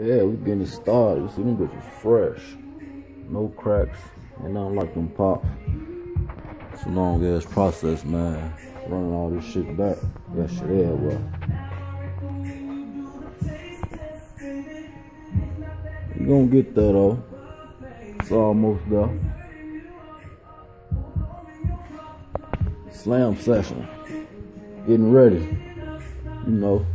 Yeah, we getting started. See, them bitches fresh. No cracks. And nothing like them pops. It's a long ass process, man. Running all this shit back. That shit everywhere. You gonna get that though. It's almost there. Slam session. Getting ready. You know.